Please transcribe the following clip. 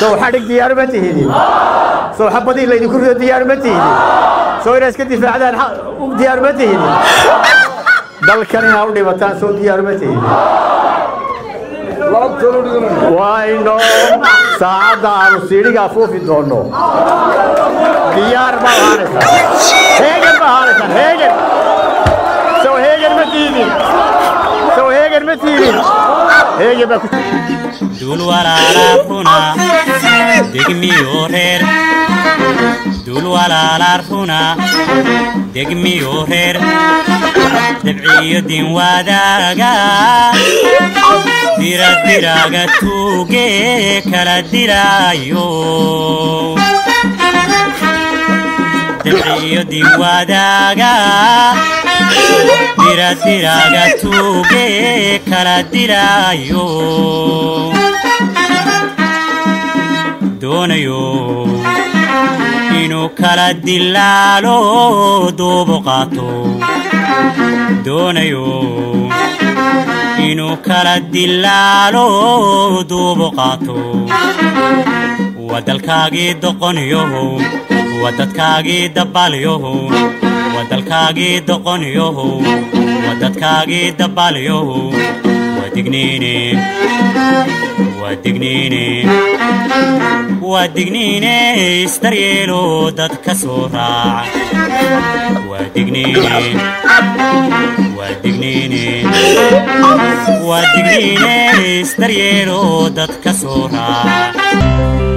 sow xadhig diyaar ma tihidin sow xabadii laydinku rido diyaar ma tihidin sow inaad iska difaacdaan diyaar ma tihidin dalkan inaad u dhibataan sow diyaar ma tihidin waa inoo saacadda aanu siidhiga afuufi doonno. Diyaar ma ahaanaysaa. Heegan ma ahaanaysaa heegan. Sow heegan ma tiidin sow heegan ma tiidin heegan baa ku dul walaalaa runa degmiyo reer dul walaalaa runa degmiyo reer dabciyo din wadaaga diradiraga tuuge kala diraayo dabciyo din wadaaga diradiraga tuuge kala diraayo doonayo inuu kala dilaalo duubu qaato. Doonayo. Inuu kala dilaalo duubu qaato. Waa dalkaagii doqonyohow waa dadkaagii dabaalyohow waa dalkaagii doqonyohow waa dadkaagii dabaalyohow waa digniine waa digniine isdaryeelo dad ka soo raaca